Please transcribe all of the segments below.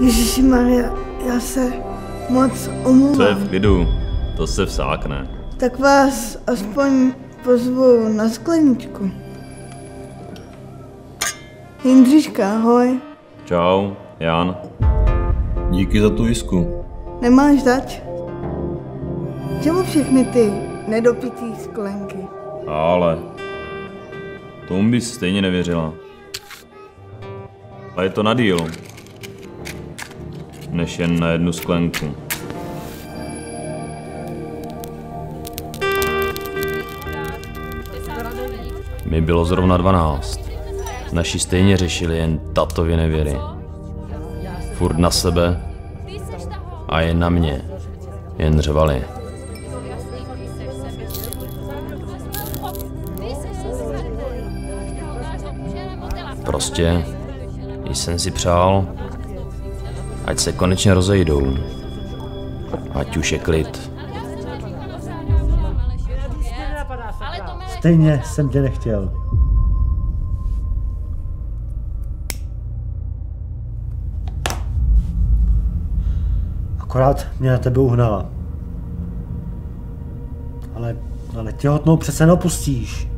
Ježíši Maria, já se moc Co je omlouvám. v klidu? To se vsákne. Tak vás aspoň pozvu na skleničku. Jindřiška, ahoj. Čau, Jan. Díky za tu jisku. Nemáš zač? Čemu všechny ty nedopitý sklenky? Ale tomu bys stejně nevěřila. A je to na díl. Než jen na jednu sklenku. Mi bylo zrovna 12. Naši stejně řešili jen tatově nevěry. Furt na sebe a jen na mě. Jen řvali. Prostě jsem si přál, ať se konečně rozejdou. Ať už je klid. Stejně jsem tě nechtěl. Akorát mě na tebe uhnala. Ale, ale těhotnou přece neopustíš.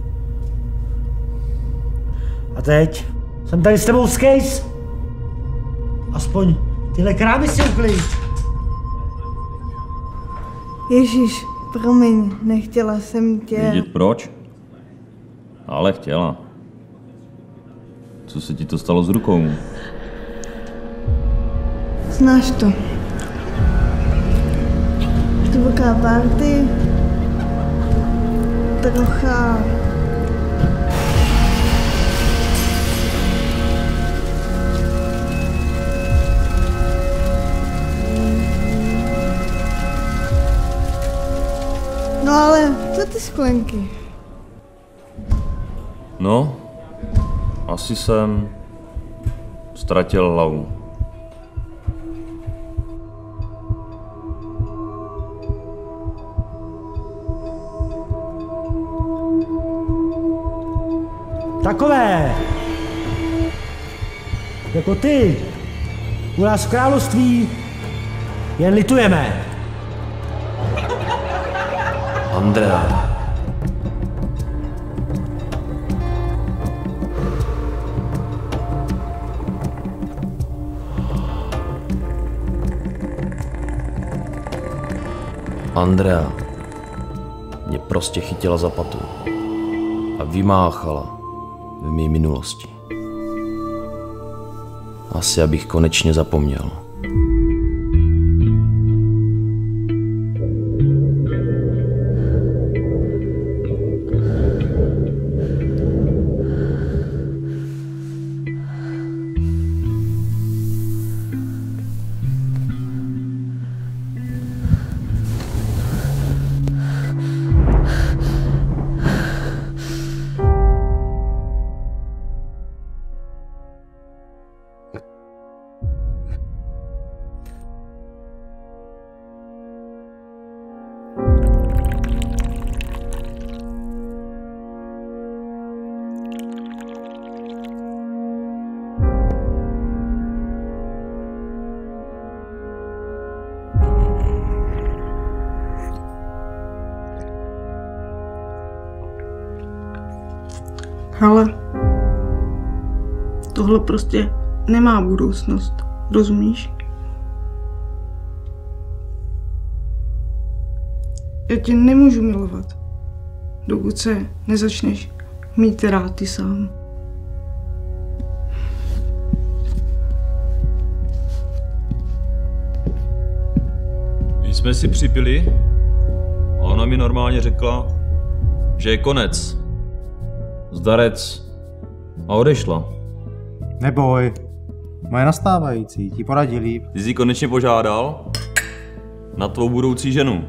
A teď jsem tady s tebou case. Aspoň tyhle krámy si uklid. Ježíš, promiň, nechtěla jsem tě... Vědět proč? Ale chtěla. Co se ti to stalo s rukou? Znáš to. Divoká party. Trocha... No ale co ty sklenky? No, asi jsem ztratil hlavu. Takové. Jako ty. U nás v království jen litujeme. Andrea. Andrea mě prostě chytila za patu a vymáchala v mé minulosti. Asi abych konečně zapomněl. Ale tohle prostě nemá budoucnost, rozumíš? Já tě nemůžu milovat, dokud se nezačneš mít rád ty sám. Když jsme si připili, a ona mi normálně řekla, že je konec. Zdarec. A odešla. Neboj, moje nastávající ti poradí líp. Ty jsi konečně požádal na tvou budoucí ženu.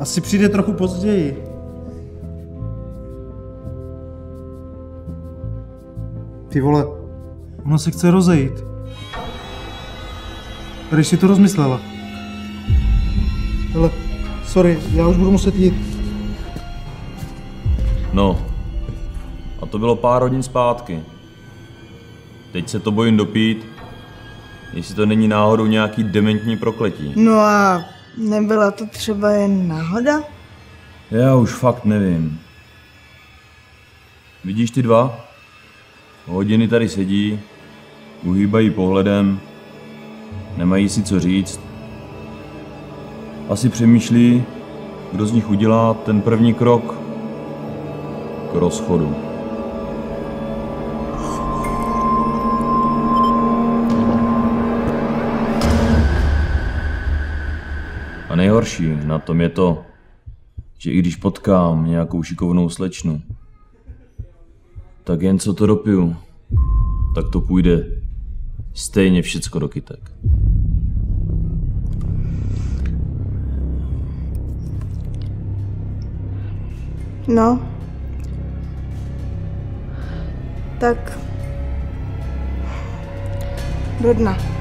Asi přijde trochu později. Ty vole, ona se chce rozejít. Když si to rozmyslela. Hele, sorry, já už budu muset jít. No. A to bylo pár hodin zpátky. Teď se to bojím dopít, jestli to není náhodou nějaký dementní prokletí. No a nebyla to třeba jen náhoda? Já už fakt nevím. Vidíš ty dva? Hodiny tady sedí, uhýbají pohledem, nemají si co říct. Asi přemýšlí, kdo z nich udělá ten první krok k rozchodu. A nejhorší na tom je to, že i když potkám nějakou šikovnou slečnu, tak jen co to dopiju, tak to půjde stejně všecko do kytek. No. Tak. Do dna.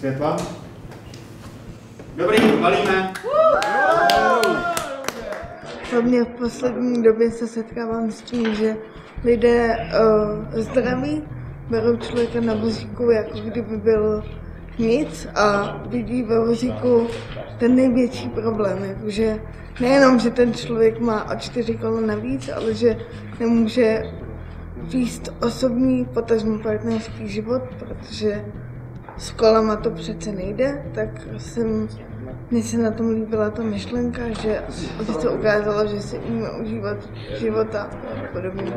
Světla? Dobrý, valíme. Hlavně v poslední době se setkávám s tím, že lidé uh, zdraví berou člověka na vozíku, jako kdyby byl nic a vidí ve vozíku ten největší problém, jakože nejenom, že ten člověk má o čtyři kola navíc, ale že nemůže víst osobní, potažmo partnerský život, protože s kolama to přece nejde, tak jsem, mně se na tom líbila ta myšlenka, že, se ukázalo, že si umíme užívat života a podobně.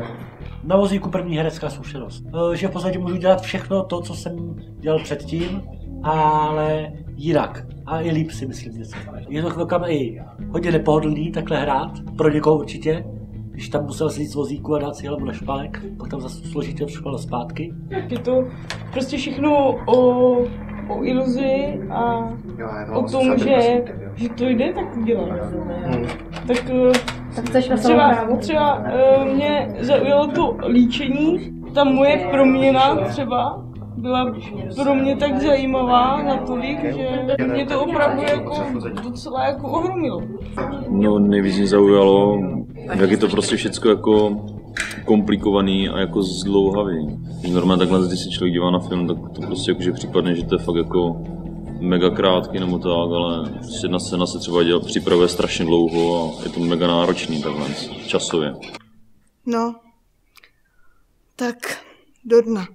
Na vozíku první herecká zkušenost. Eh, Že v podstatě můžu dělat všechno to, co jsem dělal předtím, ale jinak. A i líp si myslím něco. Je to chvilkama i hodně nepohodlný takhle hrát, pro někoho určitě, když tam musel slít z vozíku a dát si hlavu na špalek, pak tam zase složitě špalo zpátky. Je to prostě všechno o, o iluzi a o tom, že, že to jde, tak udělat. Tak, eh, Tak chceš na třeba, třeba eh, mě zaujalo to líčení, ta moje proměna třeba byla pro mě tak zajímavá natolik, že mě to opravdu jako docela jako ohromilo. No nejvíc mě zaujalo, jak je to prostě všecko jako komplikovaný a jako zdlouhavý. Normálně takhle, když se člověk dívá na film, tak to prostě jakože případně, že to je fakt jako mega krátký nebo tak, ale prostě jedna scéna se třeba dělá, připravuje strašně dlouho a je to mega náročný takhle časově. No, tak do dna.